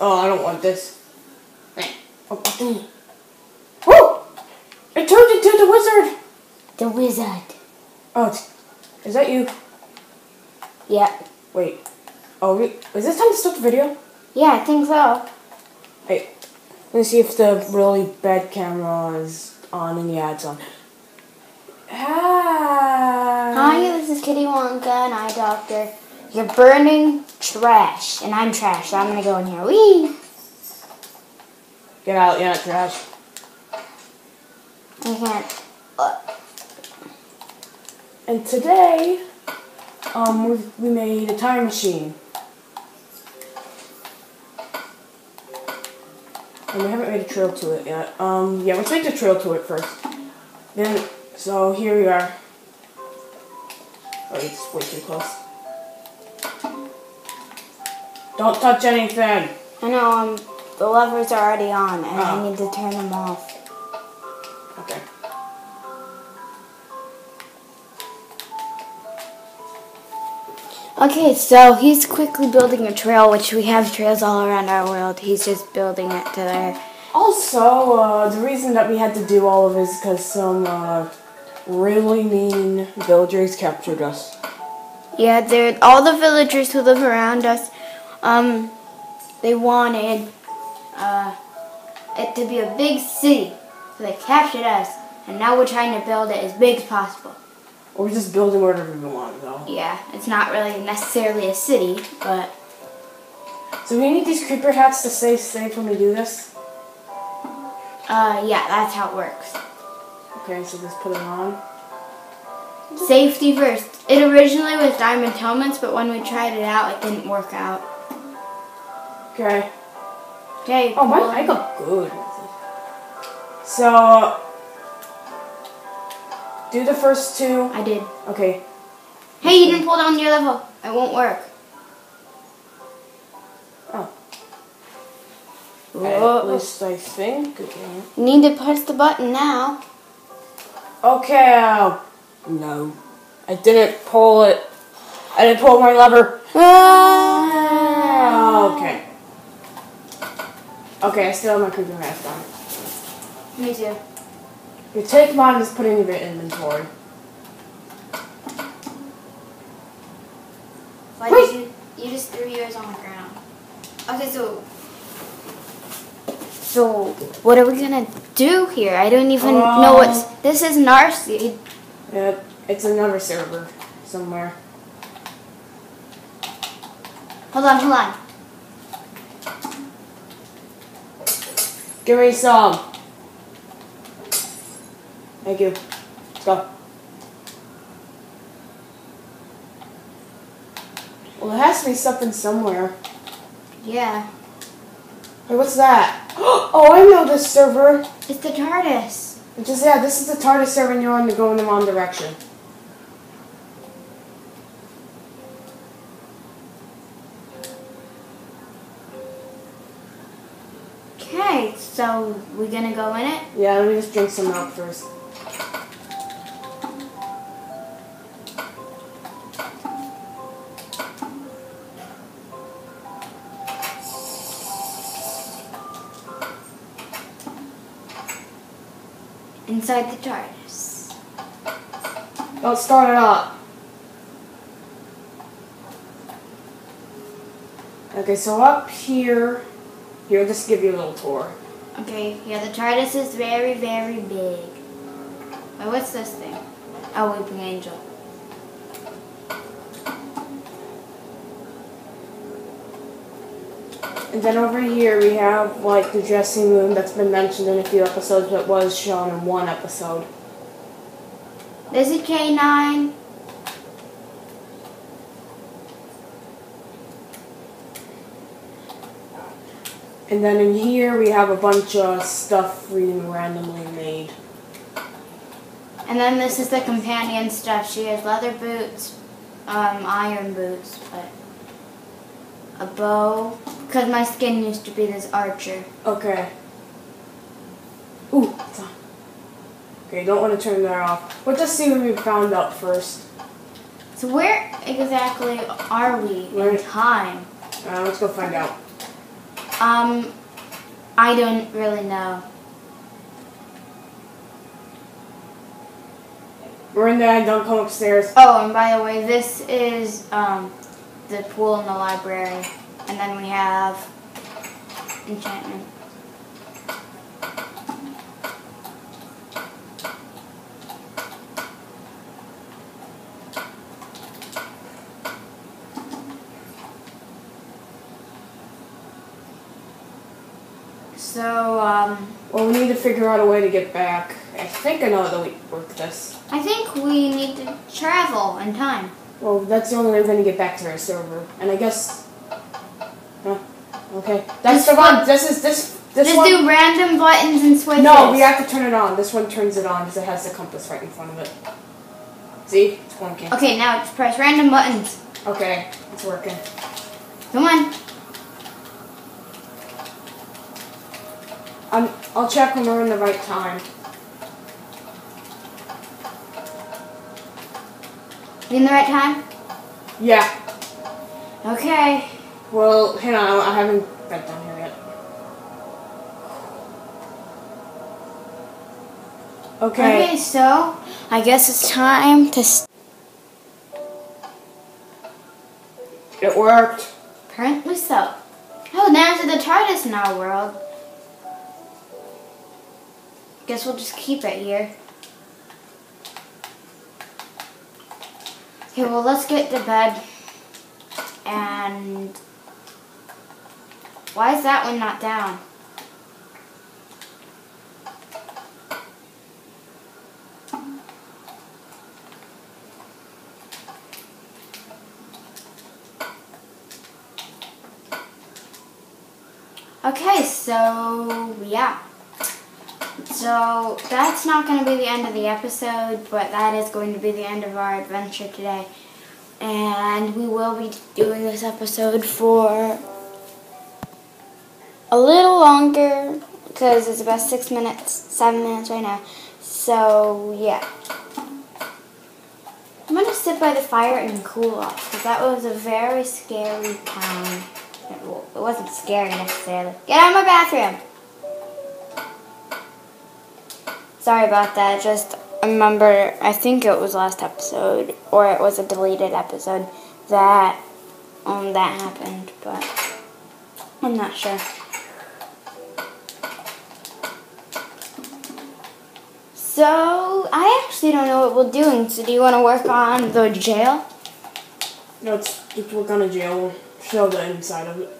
Oh, I don't want this. Oh. Woo! It turned into the wizard! The wizard. Oh, is that you? Yeah. Wait. Oh, is this time to start the video? Yeah, I think so. Hey, let me see if the really bad camera is on and the ad's on. Hi. Hi, this is Kitty Wonka and I Doctor. You're burning trash, and I'm trash, so I'm gonna go in here. Wee! Get out, you're not trash. I can't. Uh, And today, um, we, we made a time machine. And we haven't made a trail to it yet. Um, yeah, let's make the trail to it first. Then, so here we are. Oh, it's way too close. Don't touch anything. I know, um, the levers are already on, and Oh. I need to turn them off. Okay. Okay, so he's quickly building a trail, which we have trails all around our world. He's just building it to there. Also, uh, the reason that we had to do all of this is because some uh, really mean villagers captured us. Yeah, they're all the villagers who live around us. Um, they wanted uh, it to be a big city, so they captured us, and now we're trying to build it as big as possible. Or we're just building whatever we want, though. Yeah, it's not really necessarily a city, but So we need these creeper hats to stay safe when we do this. uh, yeah, that's how it works. Okay, so just put it on. Safety first. It originally was diamond helmets, but when we tried it out, it didn't work out. Okay. Okay. Oh, my, I got good. So, do the first two. I did. Okay. Hey, you didn't pull down your level. It won't work. Oh. At least I think. Okay. Need to press the button now. Okay. uh, No. I didn't pull it. I didn't pull my lever. Ah. Okay. Okay, I still have my creeper mask on. Me too. You take mine and just put it in your inventory. Why Wait. did you? You just threw yours on the ground. Okay, so. So what are we gonna do here? I don't even know um, what's. This is Narcy. Yeah, it's another server somewhere. Hold on, hold on. Give me some. Thank you. Let's go. Well, there has to be something somewhere. Yeah, Wait, what's that? Oh, I know this server. it's the TARDIS. It's just yeah, this is the TARDIS server, and you're on to go in the wrong direction. So we gonna go in it? Yeah, let me just drink some milk first. Inside the TARDIS. Don't start it up. Okay, so up here, here, I'll just give you a little tour. Okay, yeah, the TARDIS is very, very big. Wait, what's this thing? Oh, Weeping Angel. And then over here we have like the dressing room that's been mentioned in a few episodes, but was shown in one episode. This is K9. And then in here we have a bunch of stuff we randomly made. And then this is the companion stuff. She has leather boots, um, iron boots, but a bow. Because my skin used to be this archer. Okay. Ooh, it's on. Okay, don't want to turn that off. We'll just see what we found out first. So where exactly are we We're- in time? Uh, let's go find out. Um, I don't really know. We're in there. Don't come upstairs. Oh, and by the way, this is um, the pool in the library. And then we have enchantment. So, um, Well, we need to figure out a way to get back. I think I know how to work this. I think we need to travel in time. Well, that's the only way we're gonna get back to our server. And I guess. Huh? Okay. That's the one. This is this. This Just one. do random buttons and switches. No, we have to turn it on. This one turns it on because it has the compass right in front of it. See? It's blinking. Okay, now just press random buttons. Okay, it's working. Come on. Um, I'll check when we're in the right time. You in the right time? Yeah. Okay. Well, hang on. I haven't got down here yet. Okay. Okay, so I guess it's time to. It worked. Apparently so. Oh, there's the TARDIS in our world. Guess we'll just keep it here. Okay, well, let's get to bed. And. Why is that one not down? Okay, so yeah. So that's not going to be the end of the episode, but that is going to be the end of our adventure today. And we will be doing this episode for a little longer because it's about six minutes, seven minutes right now. So yeah. I'm going to sit by the fire and cool off because that was a very scary time. It wasn't scary necessarily. Get out of my bathroom! Sorry about that. Just remember, I think it was last episode, or it was a deleted episode that um that happened, but I'm not sure. So I actually don't know what we're doing. So do you want to work on the jail? No, it's, it's we're gonna jail. Show the inside of it.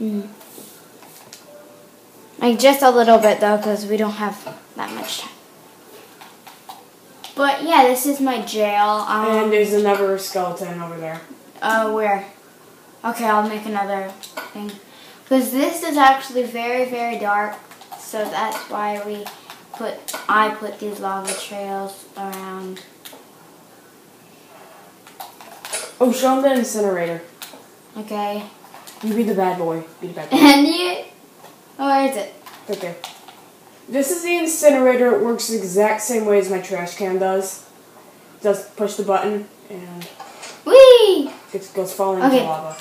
Mm. Like just a little bit though, because we don't have that much time. But yeah, this is my jail. And Um, there's another skeleton over there. uh, where? Okay, I'll make another thing. Because this is actually very, very dark, so that's why we put. I put these lava trails around. Oh, show him the incinerator. Okay, You be the bad boy. Be the bad boy. and you. Oh, where is it? Okay. This is the incinerator. It works the exact same way as my trash can does. Just push the button and Whee! it goes falling Okay. into lava.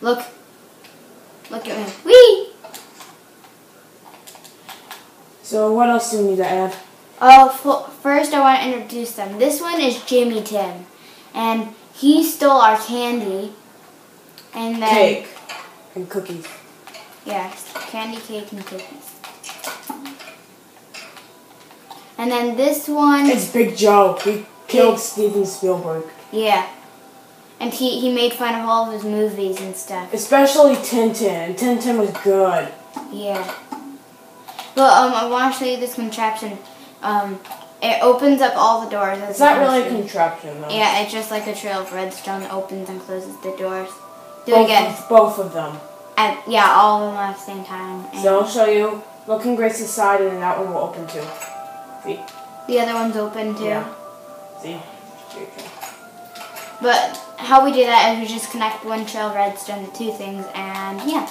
Look. Look at me. Whee! So what else do we need to add? Uh, oh, f- first I want to introduce them. This one is Jimmy Tim, and he stole our candy. And then Cake and cookies. Yes, candy, cake, and cookies. And then this one, It's Big Joe. He killed Steven Spielberg. yeah, and he he made fun of all of his movies and stuff. Especially Tintin. Tintin was good. Yeah. But um, I want to show you this contraption. Um, it opens up all the doors. It's not really a contraption though. Yeah, it's just like a trail of redstone that opens and closes the doors. Do both it again. Of, both of them. At, yeah, all of them at the same time. And So I'll show you. Look in Grace's side and then that one will open too. See? the other one's open too. Yeah. See? But how we do that is we just connect one trail redstone to two things, and yeah.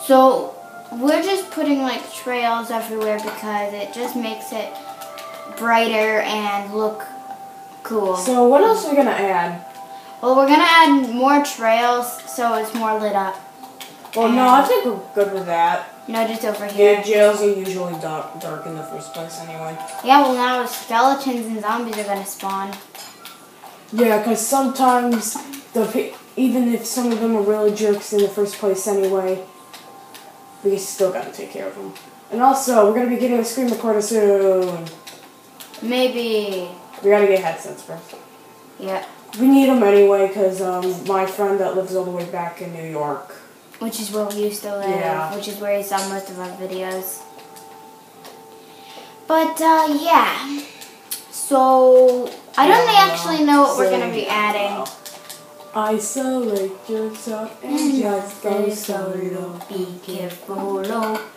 So we're just putting like trails everywhere because it just makes it brighter and look cool. So what else are we gonna add? well, we're gonna add more trails so it's more lit up. Well, no, I think we're good with that. No, just over here. Yeah, jails are usually dark, dark in the first place anyway. Yeah, well now skeletons and zombies are gonna spawn. Yeah, because sometimes the even if some of them are really jerks in the first place anyway, we still gotta take care of them. And also, we're gonna be getting a screen recorder soon. Maybe. We gotta get headsets first. Yeah. We need them anyway because um, my friend that lives all the way back in New York. Which is where we used to live. Yeah. Which is where he saw most of our videos. But uh, yeah. So I don't Yeah, actually know what we're gonna be adding. Isolate yourself and just go solo. Be careful. oh.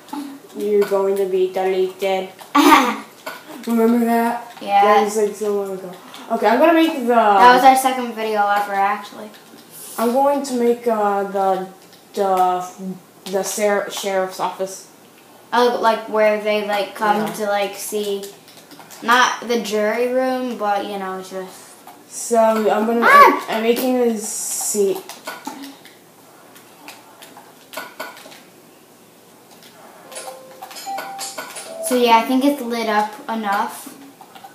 You're going to be deleted. Remember that? Yeah. That was like so long ago. Okay, I'm gonna make the. That was our second video ever, actually. I'm going to make uh, the the the ser- sheriff's office. Oh, like where they like come Yeah. to like see, not the jury room, but you know just. So I'm gonna. Ah! I'm making a seat. So yeah, I think it's lit up enough.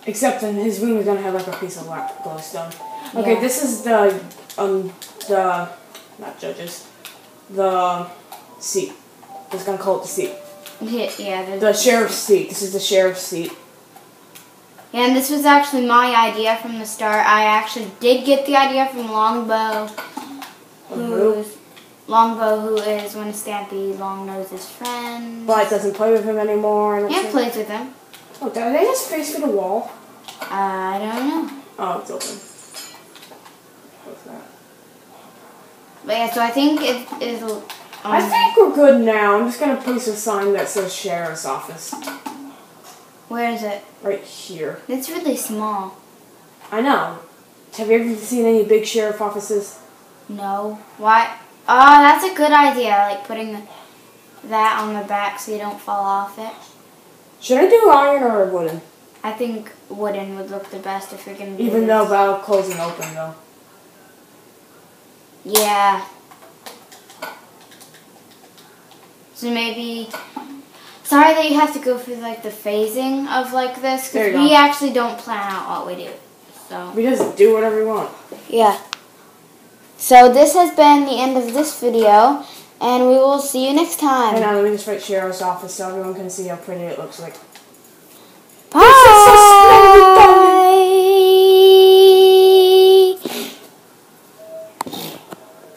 Except in his room is gonna have like a piece of black glowstone. Okay, Yeah. this is the um the not judges, the seat. I was gonna call it the seat. Yeah, yeah. The sheriff's seat. This is the sheriff's seat. Yeah, and this was actually my idea from the start. I actually did get the idea from Longbow, who's Longbow, who is one of Stampy Longnose's friends. But doesn't play with him anymore. and yeah, plays with him. Oh, did they just face to the wall? I don't know, Oh, it's open. What's that? But yeah. So I think it is. Um, I think we're good now. I'm just gonna place a sign that says sheriff's office Where is it? right here. It's really small. I know. Have you ever seen any big sheriff offices? No. Why? Oh, that's a good idea. Like putting that on the back so you don't fall off it. Should I do iron or wooden? I think wooden would look the best if you're gonna Even this. though that'll close and open though. Yeah. So maybe. Sorry that you have to go through like the phasing of like this because we go. actually don't plan out what we do. So We just do whatever we want. yeah. So this has been the end of this video, and we will see you next time. And now let me just write sheriff's office so everyone can see how pretty it looks like. Bye. is so splendid,